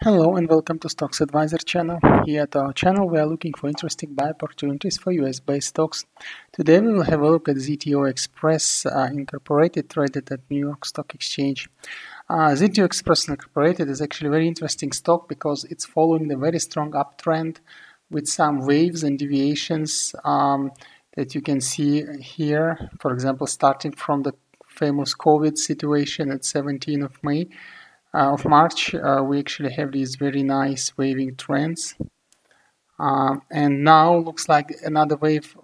Hello and welcome to Stocks Advisor channel. Here at our channel we are looking for interesting buy opportunities for US based stocks. Today we will have a look at ZTO Express uh, Incorporated traded at New York Stock Exchange. Uh, ZTO Express Incorporated is actually a very interesting stock because it's following the very strong uptrend with some waves and deviations um, that you can see here. For example, starting from the famous COVID situation at 17th of May uh, of March, uh, we actually have these very nice waving trends. Uh, and now looks like another wave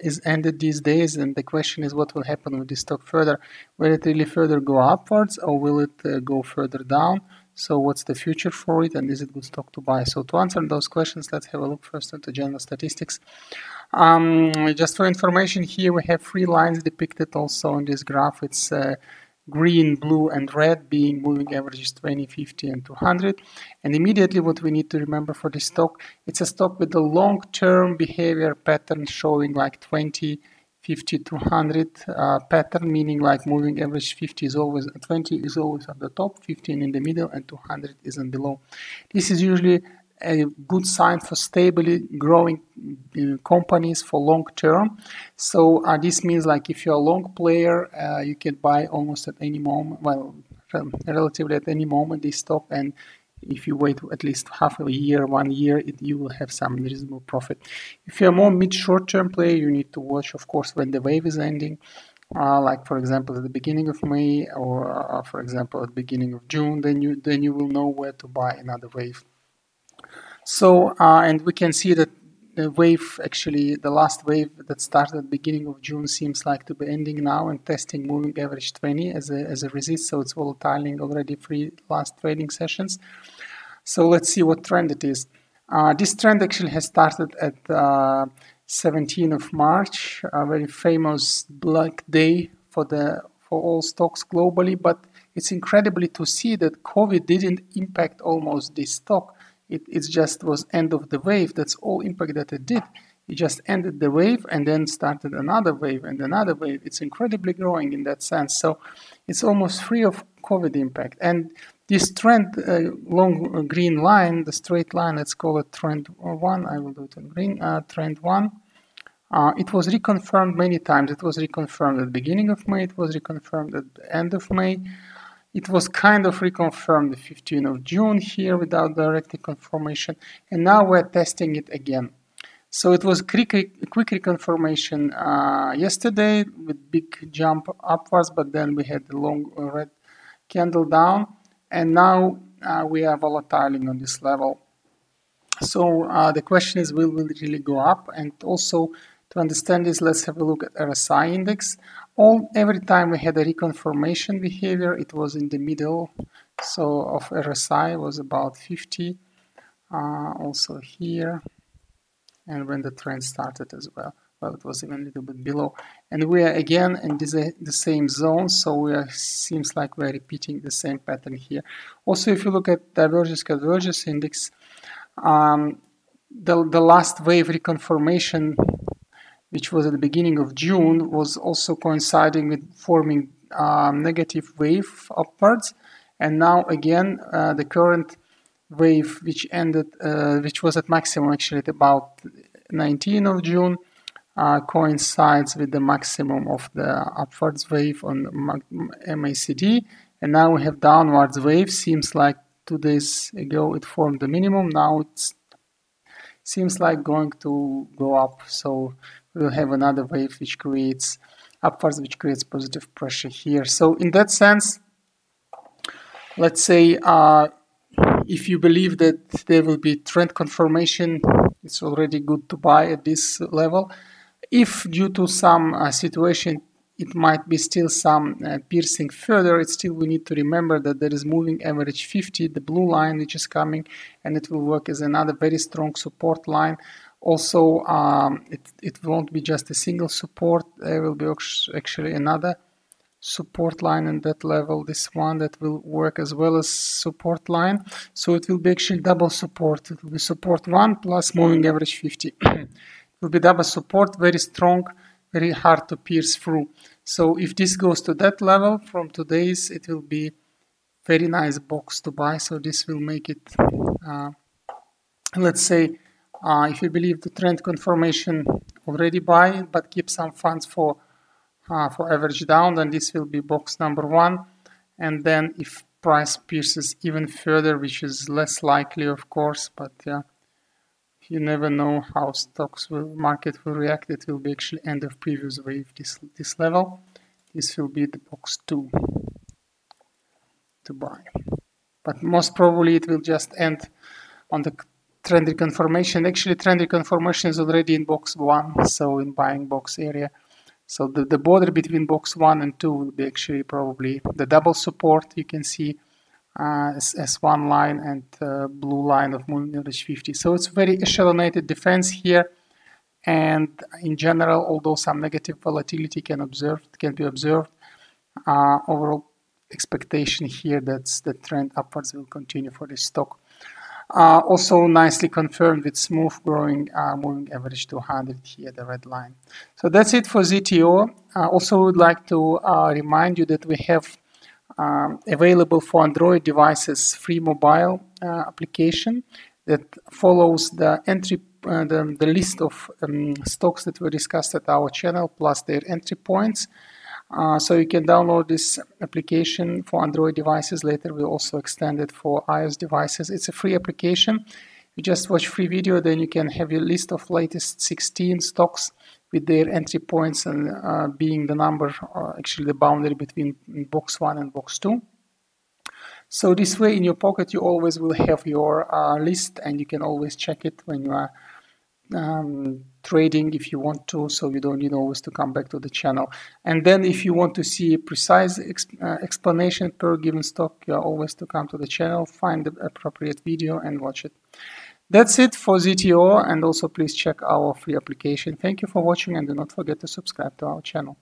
is ended these days and the question is what will happen with this stock further? Will it really further go upwards or will it uh, go further down? So what's the future for it and is it good stock to buy? So to answer those questions let's have a look first at the general statistics. Um, just for information here we have three lines depicted also on this graph. It's uh, green, blue, and red being moving averages 20, 50, and 200. And immediately what we need to remember for this stock, it's a stock with a long-term behavior pattern showing like 20, 50, 200 uh, pattern, meaning like moving average 50 is always, 20 is always at the top, 15 in the middle, and 200 is in below. This is usually a good sign for stably growing uh, companies for long term. So uh, this means like if you're a long player, uh, you can buy almost at any moment, well, relatively at any moment this stock and if you wait at least half a year, one year, it, you will have some reasonable profit. If you're a more mid short term player, you need to watch, of course, when the wave is ending. Uh, like for example at the beginning of May or uh, for example at the beginning of June, then you then you will know where to buy another wave. So, uh, and we can see that the wave, actually, the last wave that started beginning of June seems like to be ending now and testing moving average 20 as a, as a resist. So it's volatiling already three last trading sessions. So let's see what trend it is. Uh, this trend actually has started at uh, 17th of March, a very famous black day for the for all stocks globally. But it's incredibly to see that COVID didn't impact almost this stock it, it just was end of the wave. That's all impact that it did. It just ended the wave and then started another wave and another wave. It's incredibly growing in that sense. So it's almost free of COVID impact. And this trend, uh, long green line, the straight line, let's call it trend one. I will do it in green. Uh, trend one. Uh, it was reconfirmed many times. It was reconfirmed at the beginning of May. It was reconfirmed at the end of May. It was kind of reconfirmed the 15th of June here without direct confirmation, and now we're testing it again. So it was quick, quick reconfirmation uh, yesterday with big jump upwards, but then we had the long red candle down, and now uh, we are volatiling on this level. So uh, the question is, will it really go up? And also to understand this, let's have a look at RSI index. All Every time we had a reconfirmation behavior, it was in the middle. So of RSI was about 50. Uh, also here. And when the trend started as well. Well, it was even a little bit below. And we are again in this, uh, the same zone, so we are, seems like we're repeating the same pattern here. Also, if you look at divergence convergence index, um, the, the last wave reconfirmation which was at the beginning of June, was also coinciding with forming um, negative wave upwards. And now again, uh, the current wave, which ended, uh, which was at maximum actually at about 19 of June, uh, coincides with the maximum of the upwards wave on MACD. And now we have downwards wave. Seems like two days ago it formed the minimum. Now it seems like going to go up. So we'll have another wave which creates upwards, which creates positive pressure here. So in that sense, let's say uh, if you believe that there will be trend confirmation, it's already good to buy at this level. If due to some uh, situation it might be still some uh, piercing further, it's still we need to remember that there is moving average 50, the blue line which is coming, and it will work as another very strong support line also, um, it, it won't be just a single support, there will be actually another support line in that level, this one that will work as well as support line. So it will be actually double support. It will be support 1 plus moving average 50. it will be double support, very strong, very hard to pierce through. So if this goes to that level from today's, it will be very nice box to buy so this will make it uh, let's say uh, if you believe the trend confirmation already buy but keep some funds for uh, for average down then this will be box number one. And then if price pierces even further which is less likely of course but yeah you never know how stocks will market will react. It will be actually end of previous wave this this level. This will be the box 2 to buy. But most probably it will just end on the trend reconfirmation actually trend reconfirmation is already in box 1 so in buying box area so the, the border between box 1 and 2 will be actually probably the double support you can see uh, as, as one line and uh, blue line of moving average 50. So it's very echeloned defense here and in general although some negative volatility can observed can be observed uh, overall expectation here that the trend upwards will continue for this stock. Uh, also nicely confirmed with smooth growing uh, moving average 200 here, the red line. So that's it for ZTO. I also would like to uh, remind you that we have um, available for Android devices free mobile uh, application that follows the entry uh, the, the list of um, stocks that we discussed at our channel plus their entry points. Uh, so you can download this application for Android devices. Later we'll also extend it for iOS devices. It's a free application. You just watch free video, then you can have your list of latest 16 stocks with their entry points and uh, being the number, uh, actually the boundary between box 1 and box 2. So this way in your pocket you always will have your uh, list and you can always check it when you are um, trading if you want to so you don't need always to come back to the channel. And then if you want to see a precise exp uh, explanation per given stock you are always to come to the channel find the appropriate video and watch it. That's it for ZTO and also please check our free application. Thank you for watching and do not forget to subscribe to our channel